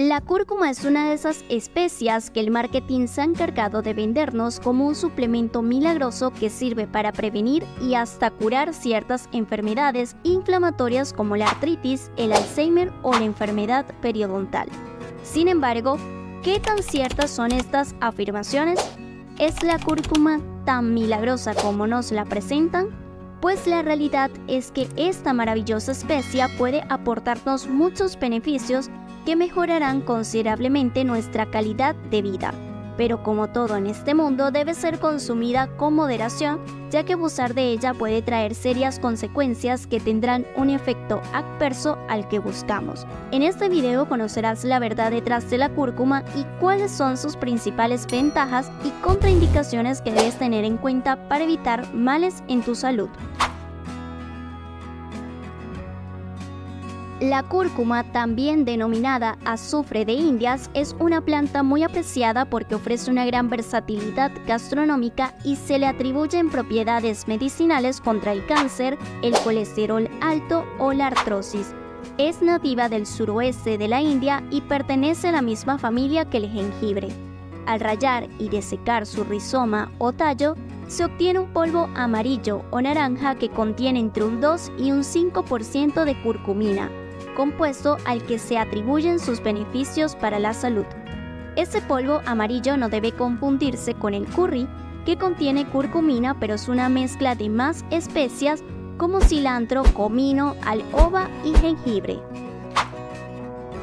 La cúrcuma es una de esas especias que el marketing se ha encargado de vendernos como un suplemento milagroso que sirve para prevenir y hasta curar ciertas enfermedades inflamatorias como la artritis, el Alzheimer o la enfermedad periodontal. Sin embargo, ¿qué tan ciertas son estas afirmaciones? ¿Es la cúrcuma tan milagrosa como nos la presentan? Pues la realidad es que esta maravillosa especia puede aportarnos muchos beneficios que mejorarán considerablemente nuestra calidad de vida. Pero como todo en este mundo debe ser consumida con moderación, ya que abusar de ella puede traer serias consecuencias que tendrán un efecto adverso al que buscamos. En este video conocerás la verdad detrás de la cúrcuma y cuáles son sus principales ventajas y contraindicaciones que debes tener en cuenta para evitar males en tu salud. La cúrcuma, también denominada azufre de Indias, es una planta muy apreciada porque ofrece una gran versatilidad gastronómica y se le atribuyen propiedades medicinales contra el cáncer, el colesterol alto o la artrosis. Es nativa del suroeste de la India y pertenece a la misma familia que el jengibre. Al rayar y desecar su rizoma o tallo, se obtiene un polvo amarillo o naranja que contiene entre un 2 y un 5% de curcumina compuesto al que se atribuyen sus beneficios para la salud. Ese polvo amarillo no debe confundirse con el curry, que contiene curcumina pero es una mezcla de más especias como cilantro, comino, alhoba y jengibre.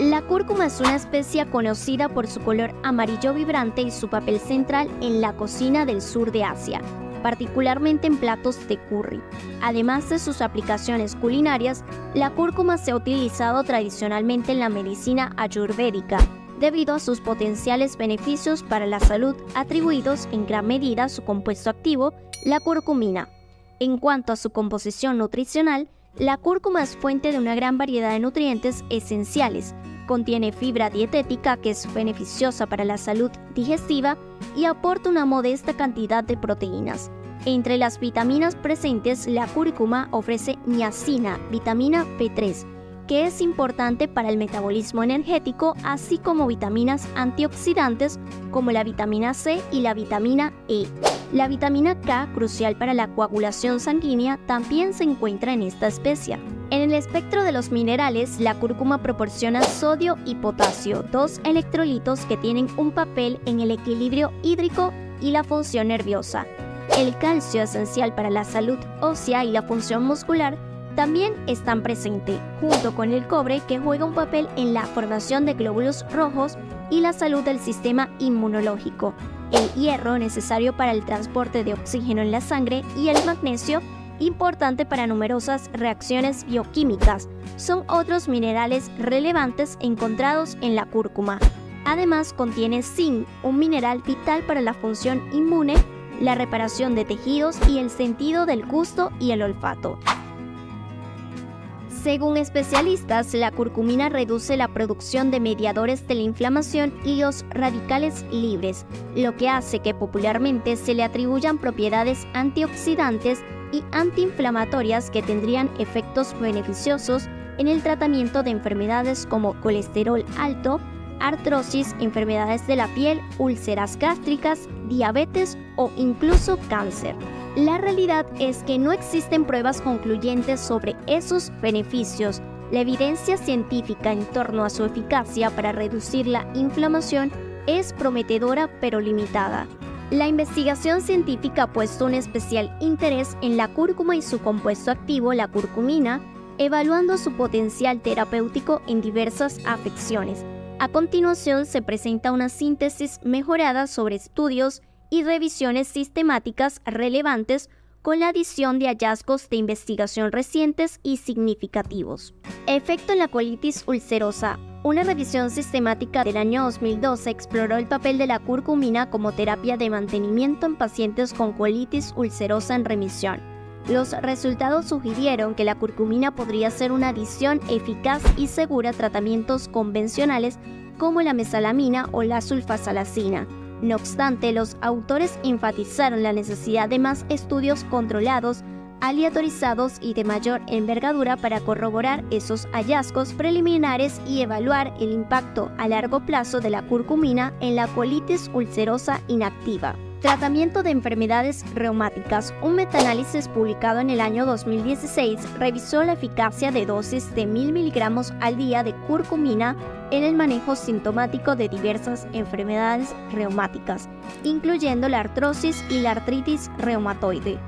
La cúrcuma es una especia conocida por su color amarillo vibrante y su papel central en la cocina del sur de Asia, particularmente en platos de curry. Además de sus aplicaciones culinarias, la cúrcuma se ha utilizado tradicionalmente en la medicina ayurvédica, debido a sus potenciales beneficios para la salud atribuidos en gran medida a su compuesto activo, la curcumina. En cuanto a su composición nutricional, la cúrcuma es fuente de una gran variedad de nutrientes esenciales, Contiene fibra dietética que es beneficiosa para la salud digestiva y aporta una modesta cantidad de proteínas. Entre las vitaminas presentes, la cúrcuma ofrece niacina, vitamina B3, que es importante para el metabolismo energético, así como vitaminas antioxidantes como la vitamina C y la vitamina E. La vitamina K, crucial para la coagulación sanguínea, también se encuentra en esta especia. En el espectro de los minerales, la cúrcuma proporciona sodio y potasio, dos electrolitos que tienen un papel en el equilibrio hídrico y la función nerviosa. El calcio, esencial para la salud ósea y la función muscular, también están presentes, junto con el cobre que juega un papel en la formación de glóbulos rojos y la salud del sistema inmunológico, el hierro necesario para el transporte de oxígeno en la sangre y el magnesio importante para numerosas reacciones bioquímicas. Son otros minerales relevantes encontrados en la cúrcuma. Además contiene zinc, un mineral vital para la función inmune, la reparación de tejidos y el sentido del gusto y el olfato. Según especialistas, la curcumina reduce la producción de mediadores de la inflamación y los radicales libres, lo que hace que popularmente se le atribuyan propiedades antioxidantes y antiinflamatorias que tendrían efectos beneficiosos en el tratamiento de enfermedades como colesterol alto, artrosis, enfermedades de la piel, úlceras gástricas, diabetes o incluso cáncer. La realidad es que no existen pruebas concluyentes sobre esos beneficios. La evidencia científica en torno a su eficacia para reducir la inflamación es prometedora pero limitada. La investigación científica ha puesto un especial interés en la cúrcuma y su compuesto activo, la curcumina, evaluando su potencial terapéutico en diversas afecciones. A continuación se presenta una síntesis mejorada sobre estudios y revisiones sistemáticas relevantes con la adición de hallazgos de investigación recientes y significativos. Efecto en la colitis ulcerosa. Una revisión sistemática del año 2012 exploró el papel de la curcumina como terapia de mantenimiento en pacientes con colitis ulcerosa en remisión. Los resultados sugirieron que la curcumina podría ser una adición eficaz y segura a tratamientos convencionales como la mesalamina o la sulfasalacina, no obstante, los autores enfatizaron la necesidad de más estudios controlados aleatorizados y de mayor envergadura para corroborar esos hallazgos preliminares y evaluar el impacto a largo plazo de la curcumina en la colitis ulcerosa inactiva. Tratamiento de enfermedades reumáticas. Un metaanálisis publicado en el año 2016 revisó la eficacia de dosis de 1000 miligramos al día de curcumina en el manejo sintomático de diversas enfermedades reumáticas, incluyendo la artrosis y la artritis reumatoide.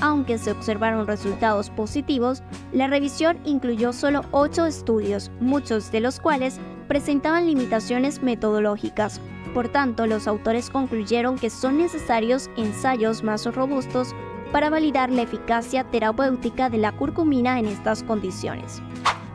Aunque se observaron resultados positivos, la revisión incluyó solo 8 estudios, muchos de los cuales presentaban limitaciones metodológicas, por tanto, los autores concluyeron que son necesarios ensayos más robustos para validar la eficacia terapéutica de la curcumina en estas condiciones.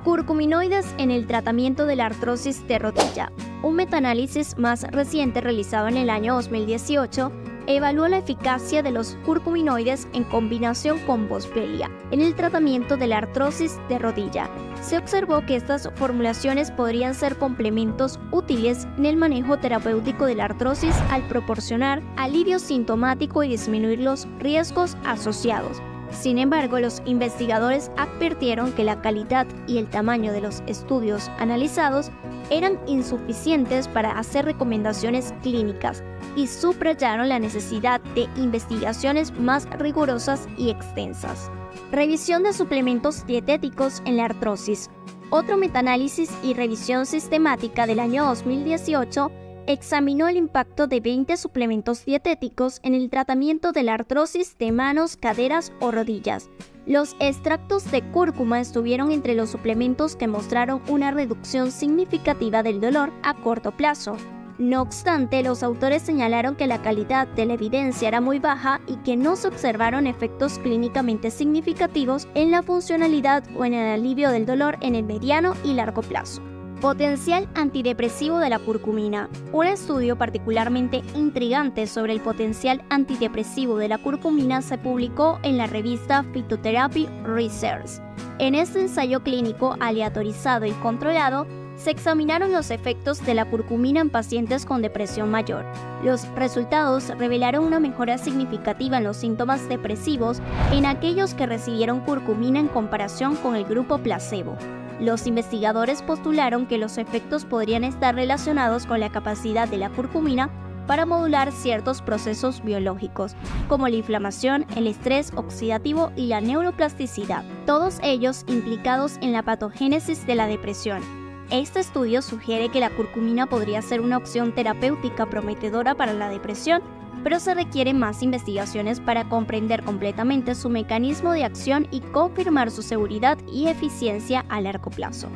Curcuminoides en el tratamiento de la artrosis de rodilla. Un metaanálisis más reciente realizado en el año 2018 evaluó la eficacia de los curcuminoides en combinación con boswellia en el tratamiento de la artrosis de rodilla. Se observó que estas formulaciones podrían ser complementos útiles en el manejo terapéutico de la artrosis al proporcionar alivio sintomático y disminuir los riesgos asociados. Sin embargo, los investigadores advirtieron que la calidad y el tamaño de los estudios analizados eran insuficientes para hacer recomendaciones clínicas y subrayaron la necesidad de investigaciones más rigurosas y extensas. Revisión de suplementos dietéticos en la artrosis. Otro metaanálisis y revisión sistemática del año 2018 examinó el impacto de 20 suplementos dietéticos en el tratamiento de la artrosis de manos, caderas o rodillas. Los extractos de cúrcuma estuvieron entre los suplementos que mostraron una reducción significativa del dolor a corto plazo. No obstante, los autores señalaron que la calidad de la evidencia era muy baja y que no se observaron efectos clínicamente significativos en la funcionalidad o en el alivio del dolor en el mediano y largo plazo. Potencial antidepresivo de la curcumina. Un estudio particularmente intrigante sobre el potencial antidepresivo de la curcumina se publicó en la revista Phytotherapy Research. En este ensayo clínico aleatorizado y controlado, se examinaron los efectos de la curcumina en pacientes con depresión mayor. Los resultados revelaron una mejora significativa en los síntomas depresivos en aquellos que recibieron curcumina en comparación con el grupo placebo. Los investigadores postularon que los efectos podrían estar relacionados con la capacidad de la curcumina para modular ciertos procesos biológicos, como la inflamación, el estrés oxidativo y la neuroplasticidad, todos ellos implicados en la patogénesis de la depresión. Este estudio sugiere que la curcumina podría ser una opción terapéutica prometedora para la depresión pero se requieren más investigaciones para comprender completamente su mecanismo de acción y confirmar su seguridad y eficiencia a largo plazo.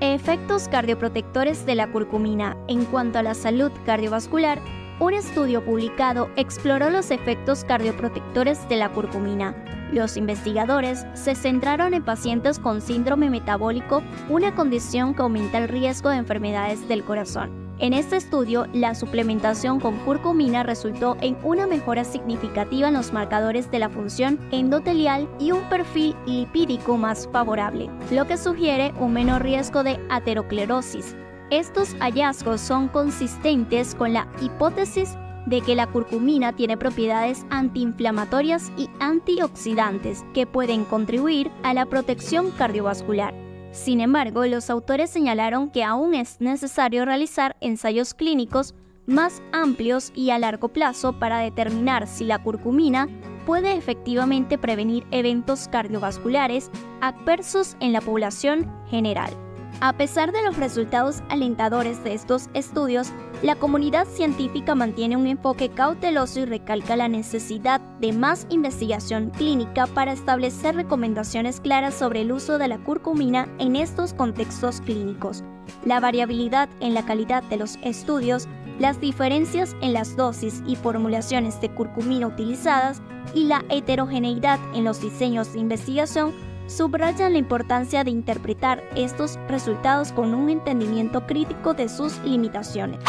Efectos cardioprotectores de la curcumina. En cuanto a la salud cardiovascular, un estudio publicado exploró los efectos cardioprotectores de la curcumina. Los investigadores se centraron en pacientes con síndrome metabólico, una condición que aumenta el riesgo de enfermedades del corazón. En este estudio, la suplementación con curcumina resultó en una mejora significativa en los marcadores de la función endotelial y un perfil lipídico más favorable, lo que sugiere un menor riesgo de aterosclerosis. Estos hallazgos son consistentes con la hipótesis de que la curcumina tiene propiedades antiinflamatorias y antioxidantes que pueden contribuir a la protección cardiovascular. Sin embargo, los autores señalaron que aún es necesario realizar ensayos clínicos más amplios y a largo plazo para determinar si la curcumina puede efectivamente prevenir eventos cardiovasculares adversos en la población general. A pesar de los resultados alentadores de estos estudios, la comunidad científica mantiene un enfoque cauteloso y recalca la necesidad de más investigación clínica para establecer recomendaciones claras sobre el uso de la curcumina en estos contextos clínicos. La variabilidad en la calidad de los estudios, las diferencias en las dosis y formulaciones de curcumina utilizadas y la heterogeneidad en los diseños de investigación subrayan la importancia de interpretar estos resultados con un entendimiento crítico de sus limitaciones.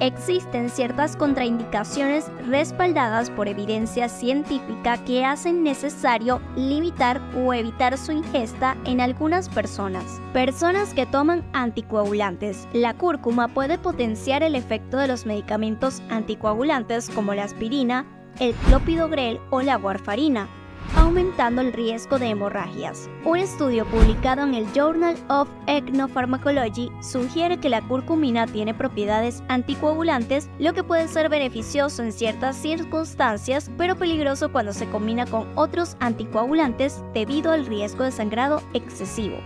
Existen ciertas contraindicaciones respaldadas por evidencia científica que hacen necesario limitar o evitar su ingesta en algunas personas. Personas que toman anticoagulantes. La cúrcuma puede potenciar el efecto de los medicamentos anticoagulantes como la aspirina, el clopidogrel o la warfarina, aumentando el riesgo de hemorragias. Un estudio publicado en el Journal of Echnopharmacology sugiere que la curcumina tiene propiedades anticoagulantes, lo que puede ser beneficioso en ciertas circunstancias, pero peligroso cuando se combina con otros anticoagulantes debido al riesgo de sangrado excesivo.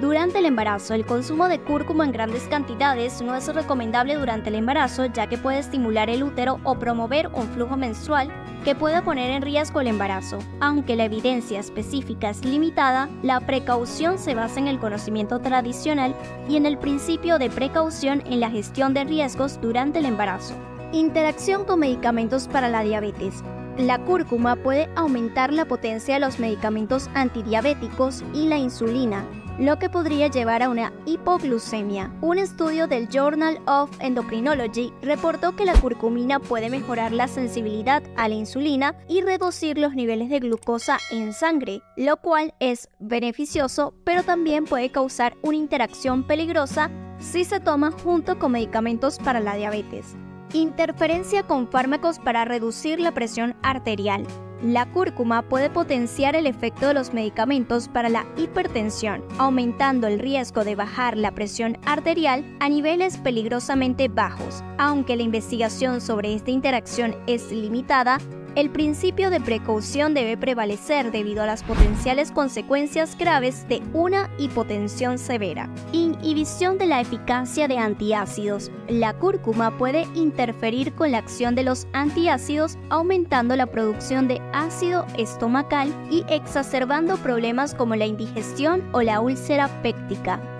Durante el embarazo, el consumo de cúrcuma en grandes cantidades no es recomendable durante el embarazo ya que puede estimular el útero o promover un flujo menstrual que pueda poner en riesgo el embarazo. Aunque la evidencia específica es limitada, la precaución se basa en el conocimiento tradicional y en el principio de precaución en la gestión de riesgos durante el embarazo. Interacción con medicamentos para la diabetes. La cúrcuma puede aumentar la potencia de los medicamentos antidiabéticos y la insulina, lo que podría llevar a una hipoglucemia. Un estudio del Journal of Endocrinology reportó que la curcumina puede mejorar la sensibilidad a la insulina y reducir los niveles de glucosa en sangre, lo cual es beneficioso, pero también puede causar una interacción peligrosa si se toma junto con medicamentos para la diabetes. Interferencia con fármacos para reducir la presión arterial. La cúrcuma puede potenciar el efecto de los medicamentos para la hipertensión, aumentando el riesgo de bajar la presión arterial a niveles peligrosamente bajos. Aunque la investigación sobre esta interacción es limitada, el principio de precaución debe prevalecer debido a las potenciales consecuencias graves de una hipotensión severa. Inhibición de la eficacia de antiácidos. La cúrcuma puede interferir con la acción de los antiácidos aumentando la producción de ácido estomacal y exacerbando problemas como la indigestión o la úlcera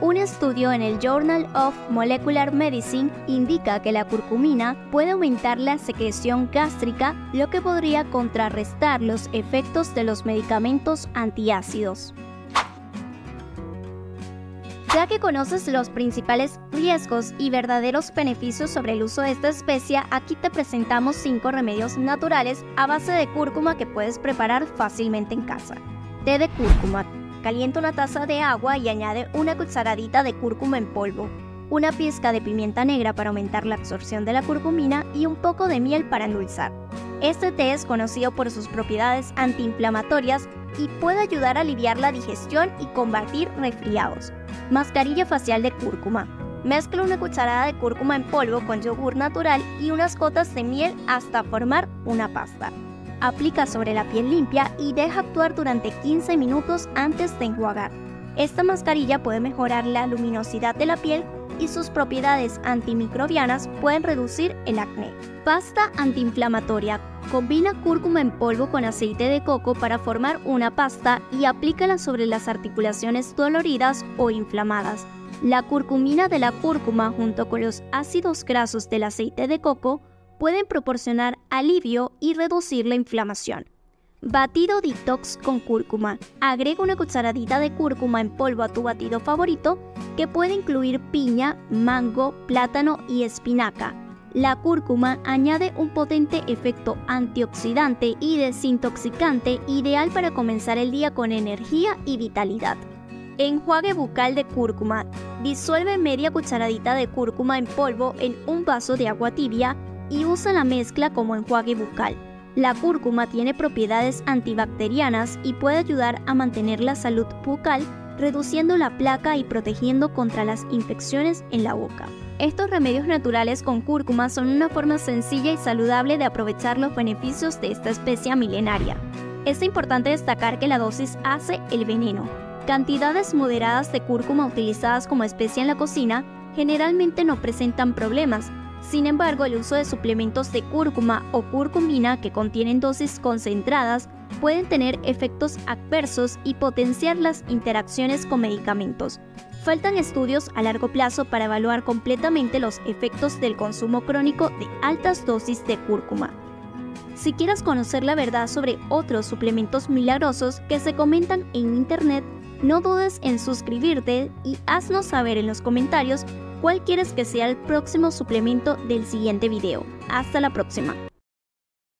Un estudio en el Journal of Molecular Medicine indica que la curcumina puede aumentar la secreción gástrica, lo que podría contrarrestar los efectos de los medicamentos antiácidos. Ya que conoces los principales riesgos y verdaderos beneficios sobre el uso de esta especia, aquí te presentamos 5 remedios naturales a base de cúrcuma que puedes preparar fácilmente en casa. Té de cúrcuma. Calienta una taza de agua y añade una cucharadita de cúrcuma en polvo, una pizca de pimienta negra para aumentar la absorción de la curcumina y un poco de miel para endulzar. Este té es conocido por sus propiedades antiinflamatorias y puede ayudar a aliviar la digestión y combatir resfriados. Mascarilla facial de cúrcuma. Mezcla una cucharada de cúrcuma en polvo con yogur natural y unas gotas de miel hasta formar una pasta. Aplica sobre la piel limpia y deja actuar durante 15 minutos antes de enjuagar. Esta mascarilla puede mejorar la luminosidad de la piel y sus propiedades antimicrobianas pueden reducir el acné. Pasta antiinflamatoria. Combina cúrcuma en polvo con aceite de coco para formar una pasta y aplícala sobre las articulaciones doloridas o inflamadas. La curcumina de la cúrcuma junto con los ácidos grasos del aceite de coco pueden proporcionar alivio y reducir la inflamación. Batido detox con cúrcuma. Agrega una cucharadita de cúrcuma en polvo a tu batido favorito que puede incluir piña, mango, plátano y espinaca. La cúrcuma añade un potente efecto antioxidante y desintoxicante ideal para comenzar el día con energía y vitalidad. Enjuague bucal de cúrcuma. Disuelve media cucharadita de cúrcuma en polvo en un vaso de agua tibia y usa la mezcla como enjuague bucal. La cúrcuma tiene propiedades antibacterianas y puede ayudar a mantener la salud bucal, reduciendo la placa y protegiendo contra las infecciones en la boca. Estos remedios naturales con cúrcuma son una forma sencilla y saludable de aprovechar los beneficios de esta especie milenaria. Es importante destacar que la dosis hace el veneno. Cantidades moderadas de cúrcuma utilizadas como especia en la cocina generalmente no presentan problemas, sin embargo, el uso de suplementos de cúrcuma o curcumina que contienen dosis concentradas pueden tener efectos adversos y potenciar las interacciones con medicamentos. Faltan estudios a largo plazo para evaluar completamente los efectos del consumo crónico de altas dosis de cúrcuma. Si quieres conocer la verdad sobre otros suplementos milagrosos que se comentan en internet, no dudes en suscribirte y haznos saber en los comentarios cuál quieres que sea el próximo suplemento del siguiente video. Hasta la próxima.